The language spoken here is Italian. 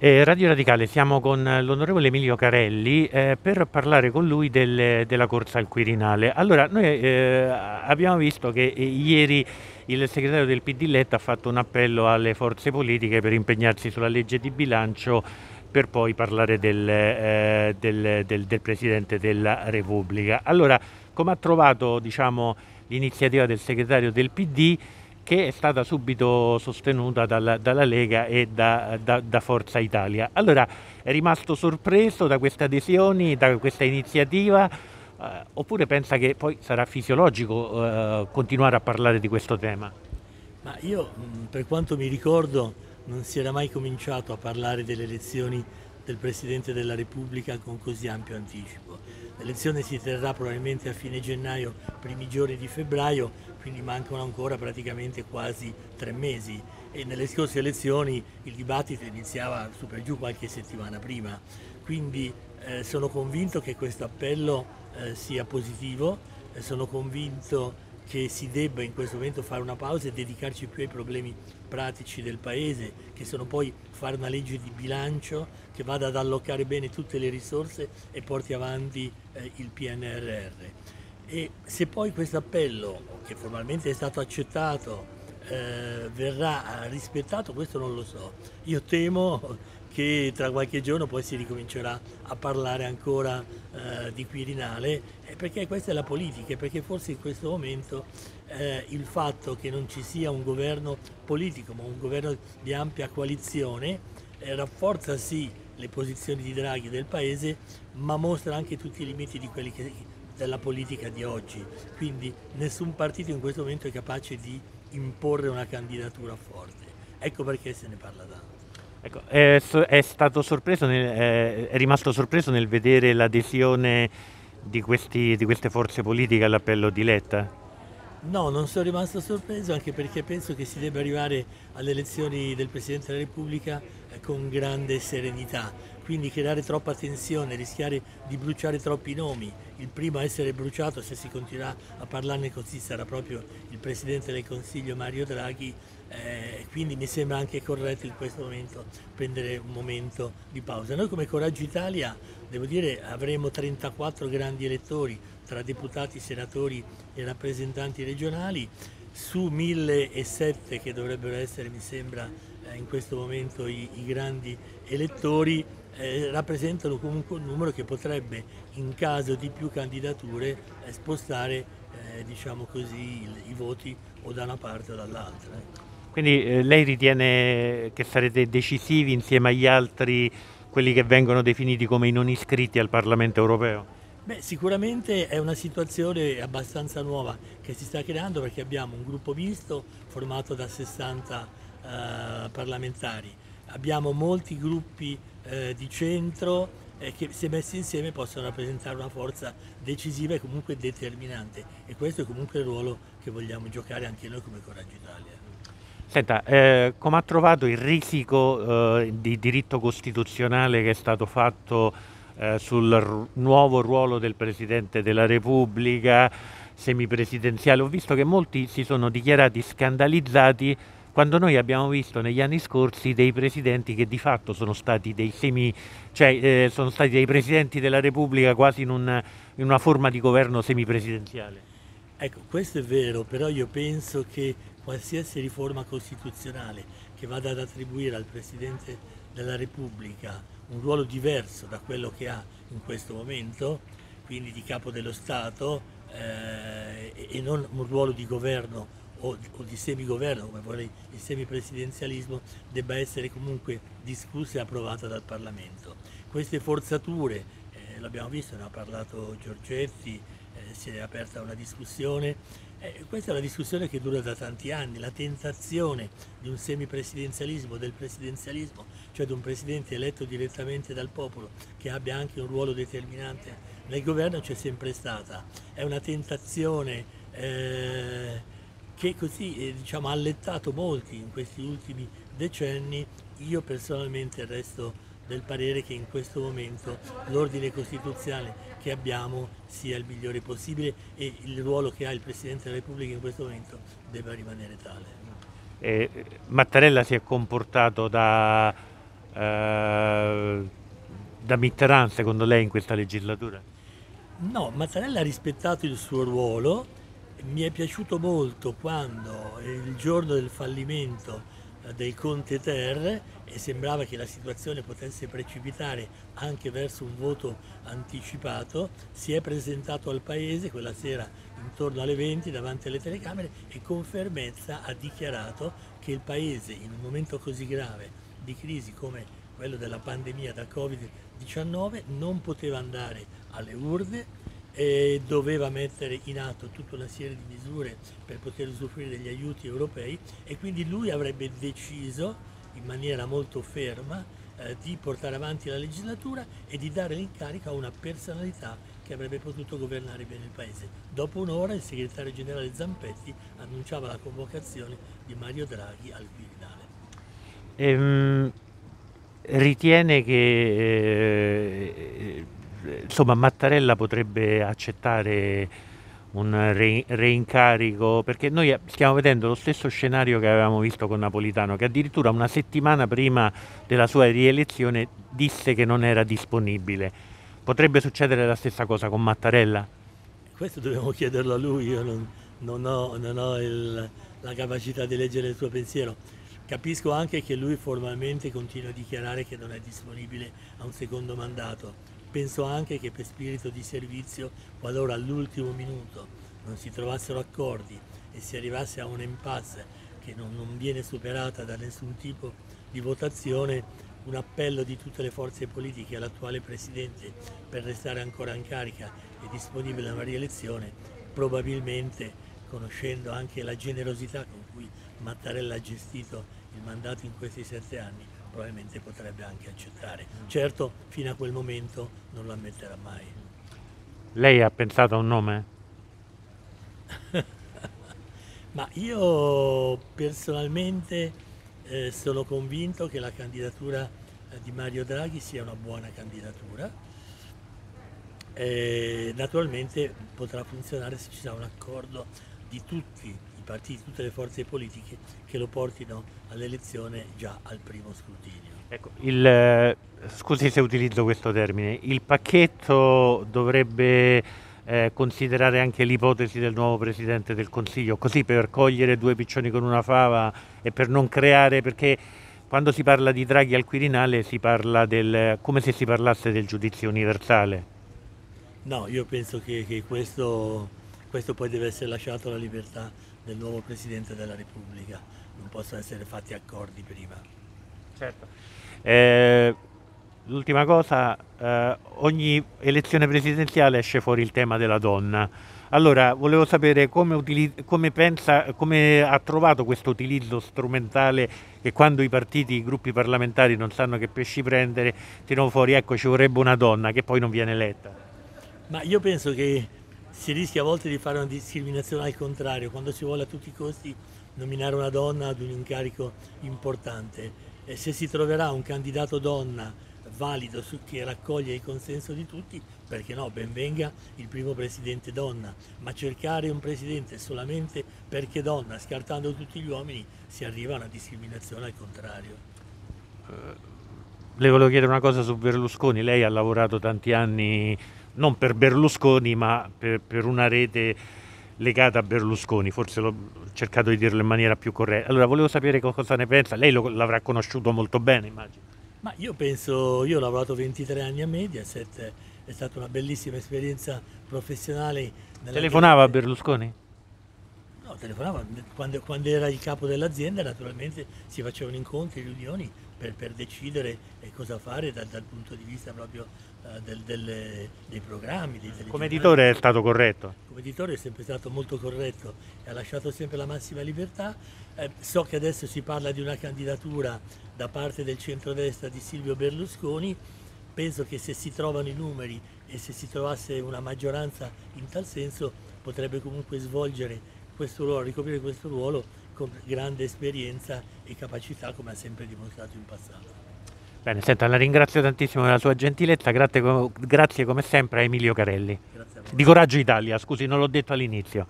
Eh, Radio Radicale, siamo con l'onorevole Emilio Carelli eh, per parlare con lui del, della corsa al Quirinale. Allora, noi eh, abbiamo visto che eh, ieri il segretario del PD Letta ha fatto un appello alle forze politiche per impegnarsi sulla legge di bilancio per poi parlare del, eh, del, del, Presidente della Repubblica. Allora, come ha trovato diciamo, l'iniziativa del segretario del PD? Che è stata subito sostenuta dalla, dalla Lega e da, da, da, Forza Italia. Allora è rimasto sorpreso da queste adesioni, da questa iniziativa, eh, oppure pensa che poi sarà fisiologico eh, continuare a parlare di questo tema? Ma io, per quanto mi ricordo, non si era mai cominciato a parlare delle elezioni del Presidente della Repubblica con così ampio anticipo. L'elezione si terrà probabilmente a fine gennaio, primi giorni di febbraio, quindi mancano ancora praticamente quasi tre mesi e nelle scorse elezioni il dibattito iniziava su per giù qualche settimana prima. Quindi eh, sono convinto che questo appello eh, sia positivo, eh, sono convinto che si debba in questo momento fare una pausa e dedicarci più ai problemi pratici del Paese, che sono poi fare una legge di bilancio che vada ad allocare bene tutte le risorse e porti avanti eh, il PNRR. E se poi questo appello, che formalmente è stato accettato, eh, verrà rispettato, questo non lo so. Io temo che tra qualche giorno poi si ricomincerà a parlare ancora eh, di Quirinale, eh, perché questa è la politica, perché forse in questo momento eh, il fatto che non ci sia un governo politico, ma un governo di ampia coalizione, eh, rafforza sì le posizioni di Draghi del Paese, ma mostra anche tutti i limiti di quelli che, della politica di oggi. Quindi nessun partito in questo momento è capace di imporre una candidatura forte. Ecco perché se ne parla tanto. Ecco, è, è, stato sorpreso nel, è rimasto sorpreso nel vedere l'adesione di, questi, di queste forze politiche all'appello di Letta? No, non sono rimasto sorpreso anche perché penso che si debba arrivare alle elezioni del Presidente della Repubblica eh, con grande serenità, quindi creare troppa tensione, rischiare di bruciare troppi nomi. Il primo a essere bruciato, se si continuerà a parlarne così, sarà proprio il Presidente del Consiglio Mario Draghi, eh, quindi mi sembra anche corretto in questo momento prendere un momento di pausa. Noi come Coraggio Italia, devo dire, avremo 34 grandi elettori tra deputati, senatori e rappresentanti regionali, su 1007 che dovrebbero essere, mi sembra, eh, in questo momento i, i grandi elettori, eh, rappresentano comunque un numero che potrebbe, in caso di più candidature, eh, spostare eh, diciamo così, i, i, voti o da una parte o dall'altra. Quindi eh, lei ritiene che sarete decisivi insieme agli altri, quelli che vengono definiti come i non iscritti al Parlamento europeo? Beh, sicuramente è una situazione abbastanza nuova che si sta creando perché abbiamo un gruppo misto formato da 60 eh, parlamentari, abbiamo molti gruppi eh, di centro eh, che se messi insieme possono rappresentare una forza decisiva e comunque determinante e questo è comunque il ruolo che vogliamo giocare anche noi come Coraggio Italia. Senta, eh, come ha trovato il risico eh, di diritto costituzionale che è stato fatto eh, sul nuovo ruolo del Presidente della Repubblica semipresidenziale. Ho visto che molti si sono dichiarati scandalizzati quando noi abbiamo visto negli anni scorsi dei presidenti che di fatto sono stati dei semi, cioè eh, sono stati dei presidenti della Repubblica quasi in, un, in una forma di governo semipresidenziale. Ecco, questo è vero, però io penso che qualsiasi riforma costituzionale che vada ad attribuire al Presidente della Repubblica un ruolo diverso da quello che ha in questo momento, quindi di capo dello Stato eh, e non un ruolo di governo o, o di semigoverno, come vorrei il semipresidenzialismo, debba essere comunque discussa e approvata dal Parlamento. Queste forzature, l'abbiamo visto, ne ha parlato Giorgetti, eh, si è aperta una discussione, eh, questa è una discussione che dura da tanti anni, la tentazione di un semipresidenzialismo, del presidenzialismo, cioè di un presidente eletto direttamente dal popolo che abbia anche un ruolo determinante nel governo c'è sempre stata. È una tentazione eh, che così eh, diciamo, ha allettato molti in questi ultimi decenni. Io personalmente resto del parere che in questo momento l'ordine costituzionale che abbiamo sia il migliore possibile e il ruolo che ha il Presidente della Repubblica in questo momento debba rimanere tale. Eh, Mattarella si è comportato da, eh, da Mitterrand secondo lei in questa legislatura? No, Mattarella ha rispettato il suo ruolo, mi è piaciuto molto quando il giorno del fallimento dei Conte Ter e sembrava che la situazione potesse precipitare anche verso un voto anticipato, si è presentato al Paese quella sera intorno alle 20 davanti alle telecamere e con fermezza ha dichiarato che il Paese in un momento così grave di crisi come quello della pandemia da Covid-19 non poteva andare alle urne e doveva mettere in atto tutta una serie di misure per poter usufruire degli aiuti europei e quindi lui avrebbe deciso in maniera molto ferma eh, di portare avanti la legislatura e di dare l'incarico a una personalità che avrebbe potuto governare bene il paese. Dopo un'ora il segretario generale Zampetti annunciava la convocazione di Mario Draghi al Quirinale. Ehm, ritiene che eh, insomma Mattarella potrebbe accettare un re- reincarico perché noi stiamo vedendo lo stesso scenario che avevamo visto con Napolitano che addirittura una settimana prima della sua rielezione disse che non era disponibile. Potrebbe succedere la stessa cosa con Mattarella? questo dobbiamo chiederlo a lui io non, non ho, non ho il, la capacità di leggere il suo pensiero. Capisco anche che lui formalmente continua a dichiarare che non è disponibile a un secondo mandato Penso anche che per spirito di servizio, qualora all'ultimo minuto non si trovassero accordi e si arrivasse a un impasse che non, non viene superata da nessun tipo di votazione, un appello di tutte le forze politiche all'attuale Presidente per restare ancora in carica e disponibile a una rielezione, probabilmente conoscendo anche la generosità con cui Mattarella ha gestito il mandato in questi sette anni, probabilmente potrebbe anche accettare. Certo, fino a quel momento non lo ammetterà mai. Lei ha pensato a un nome? Ma io personalmente eh, sono convinto che la candidatura eh, di Mario Draghi sia una buona candidatura. E naturalmente potrà funzionare se ci sarà un accordo di tutti partiti, tutte le forze politiche che lo portino all'elezione già al primo scrutinio. Ecco, il, scusi se utilizzo questo termine, il pacchetto dovrebbe eh, considerare anche l'ipotesi del nuovo Presidente del Consiglio, così per cogliere due piccioni con una fava e per non creare, perché quando si parla di Draghi al Quirinale si parla del, come se si parlasse del giudizio universale. No, io penso che, che questo, questo poi deve essere lasciato alla libertà del nuovo Presidente della Repubblica, non possono essere fatti accordi prima. Certo. Eh, l'ultima cosa, eh, ogni elezione presidenziale esce fuori il tema della donna. Allora, volevo sapere come, come, pensa, come ha trovato questo utilizzo strumentale che quando i partiti, i gruppi parlamentari non sanno che pesci prendere, tirano fuori, ecco, ci vorrebbe una donna che poi non viene eletta. Ma io penso che si rischia a volte di fare una discriminazione al contrario, quando si vuole a tutti i costi nominare una donna ad un incarico importante. E se si troverà un candidato donna valido su che raccoglie il consenso di tutti, perché no, benvenga il primo presidente donna, ma cercare un presidente solamente perché donna, scartando tutti gli uomini, si arriva a una discriminazione al contrario. Uh, le volevo chiedere una cosa su Berlusconi, lei ha lavorato tanti anni non per Berlusconi ma per, per una rete legata a Berlusconi, forse ho cercato di dirlo in maniera più corretta. Allora volevo sapere cosa ne pensa, lei lo, l'avrà conosciuto molto bene immagino. Ma io penso, io ho lavorato 23 anni a Mediaset, è stata una bellissima esperienza professionale. Telefonava a Berlusconi? No, telefonava, quando, quando, era il capo dell'azienda naturalmente si facevano incontri, riunioni per, per decidere cosa fare dal, dal, punto di vista proprio uh, del, del, dei programmi. Dei Come editore è stato corretto? Come editore è sempre stato molto corretto e ha lasciato sempre la massima libertà. Eh, so che adesso si parla di una candidatura da parte del centrodestra di Silvio Berlusconi, penso che se si trovano i numeri e se si trovasse una maggioranza in tal senso potrebbe comunque svolgere questo ruolo, ricoprire questo ruolo con grande esperienza e capacità come ha sempre dimostrato in passato. Bene, senta, la ringrazio tantissimo della sua gentilezza, grazie, grazie come sempre a Emilio Carelli. Di Coraggio Italia, scusi, non l'ho detto all'inizio.